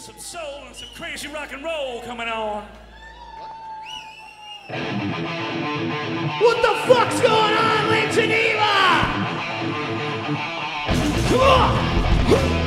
Some soul and some crazy rock and roll coming on. What the fuck's going on, Lake Geneva? Come on!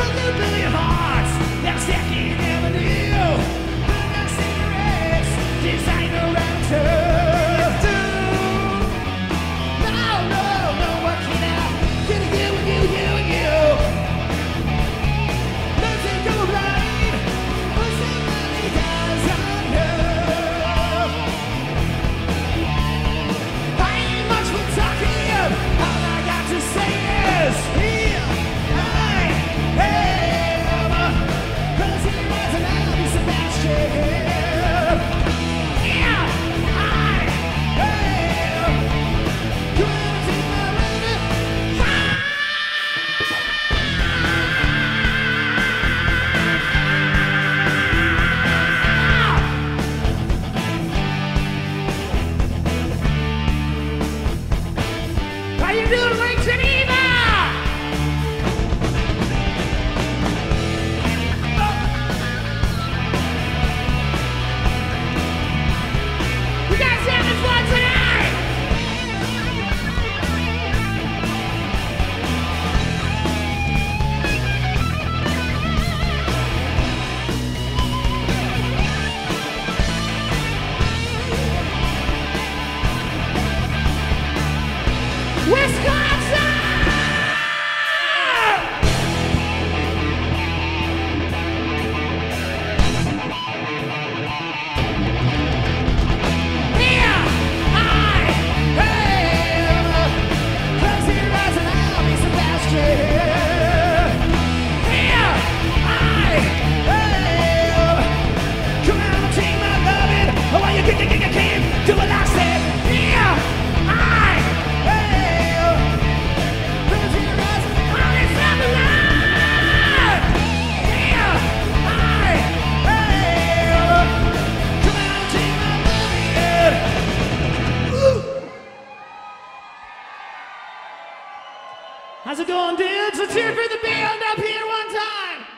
struggle, but I How you doing, How's it going, dudes? Let's hear it for the band up here one time.